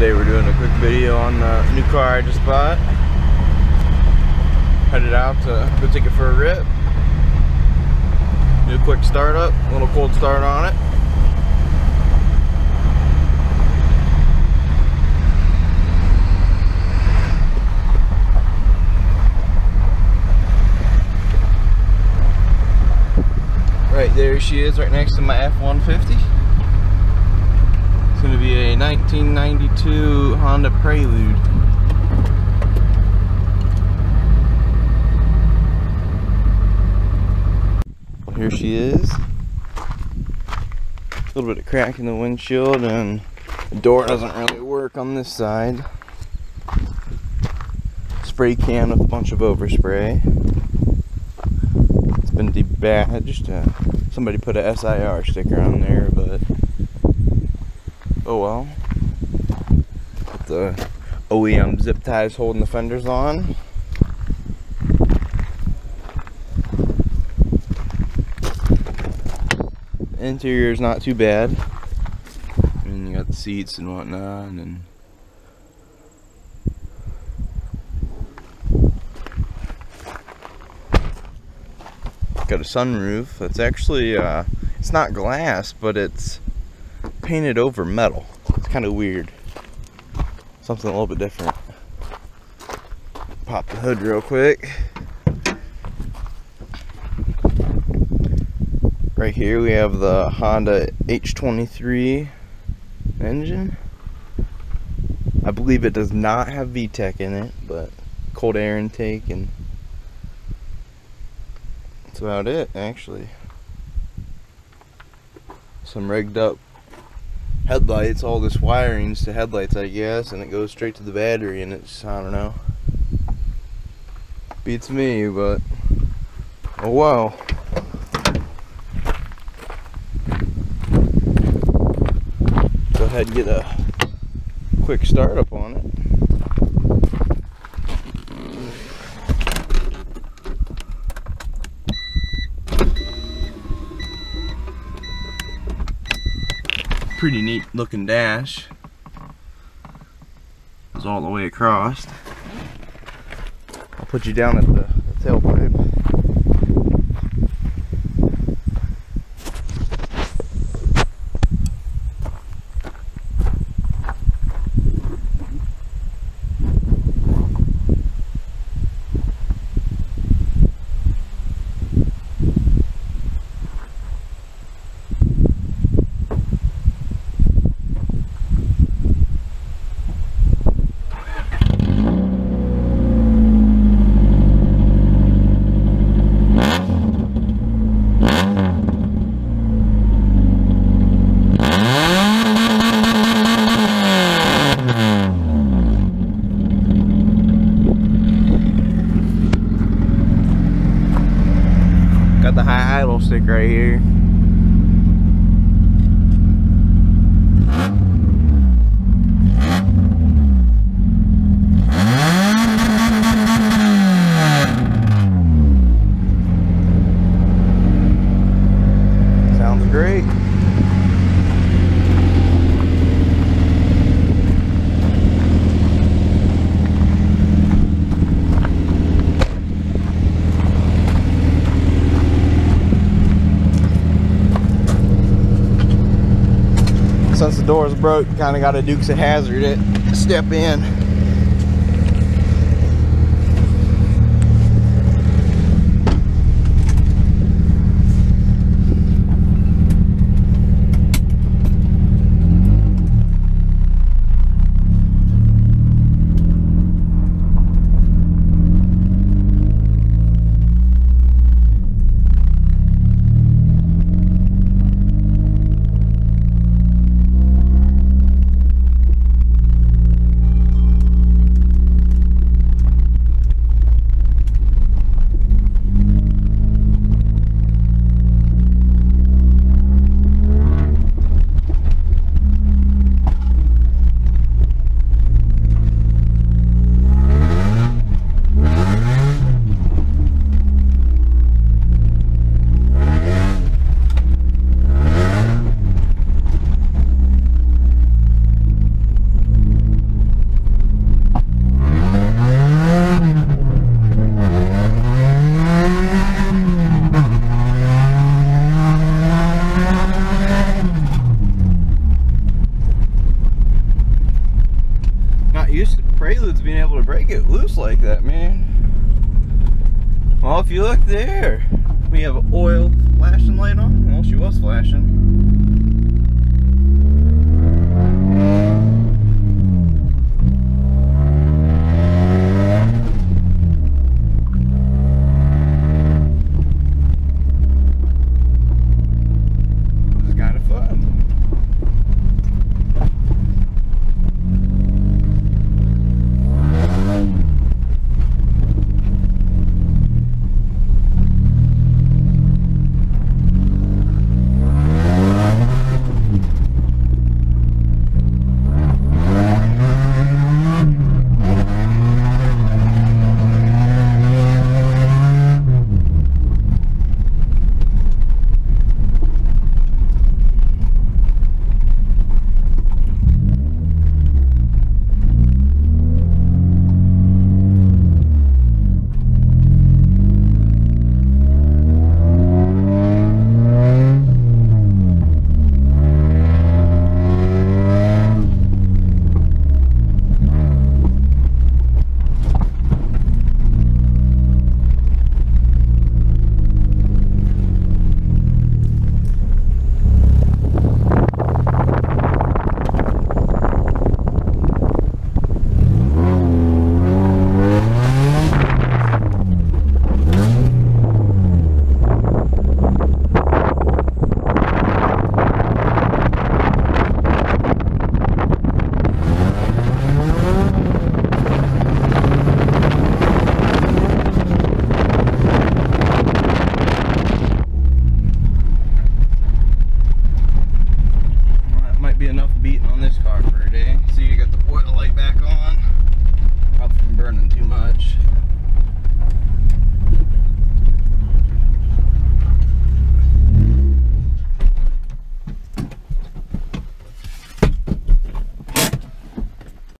Today we're doing a quick video on the new car I just bought. Headed out to go take it for a rip. Do a quick startup, a little cold start on it. Right there she is, right next to my F-150. It's going to be a 1992 Honda Prelude. Here she is. A little bit of crack in the windshield and the door doesn't really work on this side. Spray can with a bunch of overspray. It's been debadged. Uh, somebody put a SIR sticker on there, but oh well. The OEM zip ties holding the fenders on. Interior is not too bad. Mean, you got the seats and whatnot, and got a sunroof. That's actually, uh, it's not glass, but it's painted over metal. It's kind of weird. Something a little bit different. Pop the hood real quick. Right here we have the Honda H23 engine. I believe it does not have VTEC in it, but cold air intake and that's about it actually. Some rigged up headlights, all this wiring's to headlights I guess, and it goes straight to the battery and it's, I don't know. Beats me, but oh wow. Go ahead and get a quick startup on it. Pretty neat looking dash. Goes all the way across. I'll put you down at the tailpipe. Got the high idle right here. Door's broke, kind of got a Dukes of Hazzard it step in. To being able to break it loose like that, man. Well, if you look there, we have oil flashing light